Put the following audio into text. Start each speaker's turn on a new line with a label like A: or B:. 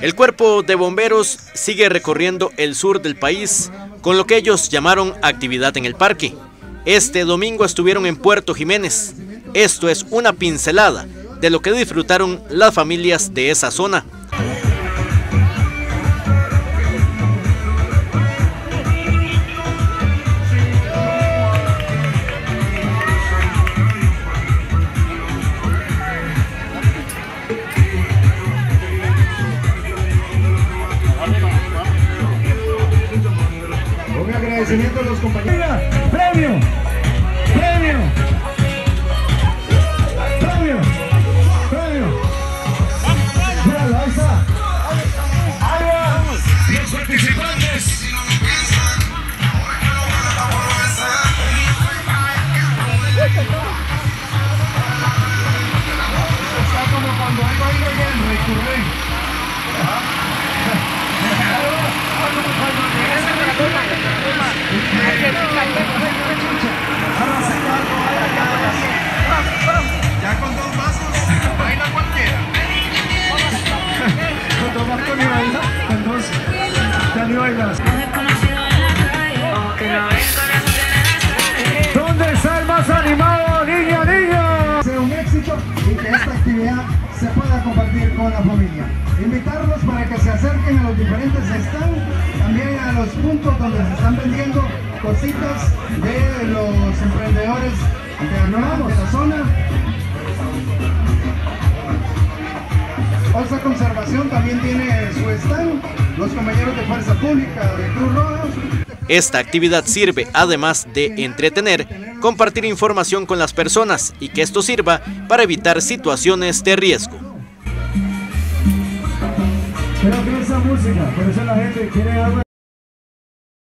A: El cuerpo de bomberos sigue recorriendo el sur del país con lo que ellos llamaron actividad en el parque. Este domingo estuvieron en Puerto Jiménez. Esto es una pincelada de lo que disfrutaron las familias de esa zona.
B: Agradecimiento a los compañeros. ¡Premio! ¡Premio! ¿Dónde está el más animado, niña, niña? Sea un éxito y que esta actividad se pueda compartir con la familia. Invitarlos para que se acerquen a los diferentes stands, también a los puntos donde se están vendiendo cositas de los emprendedores de acá, de la zona. Osa Conservación también tiene su stand, los compañeros de Fuerza Pública, de Cruz Roja.
A: Esta actividad sirve, además de entretener, compartir información con las personas y que esto sirva para evitar situaciones de riesgo.
B: Pero que esa música, por eso la gente quiere algo.